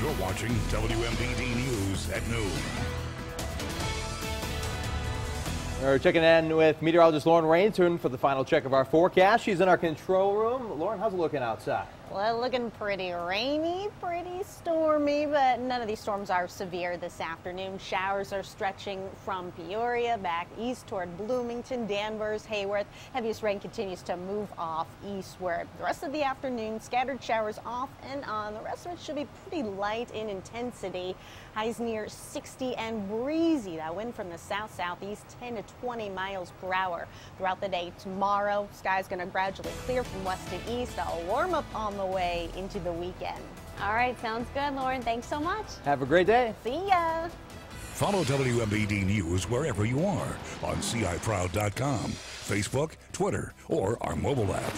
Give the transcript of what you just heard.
You're watching WMBD News at noon. We're checking in with meteorologist Lauren Rainson for the final check of our forecast. She's in our control room. Lauren, how's it looking outside? Well, looking pretty rainy, pretty stormy, but none of these storms are severe this afternoon. Showers are stretching from Peoria back east toward Bloomington, Danvers, Heyworth. Heaviest rain continues to move off eastward. The rest of the afternoon, scattered showers off and on. The rest of it should be pretty light in intensity. Highs near 60 and breezy. That wind from the south southeast 10 to 20 miles per hour throughout the day. Tomorrow, sky's going to gradually clear from west to east. A warm up on the way into the weekend. All right, sounds good, Lauren. Thanks so much. Have a great day. See ya. Follow WMBD News wherever you are on CIProud.com, Facebook, Twitter, or our mobile app.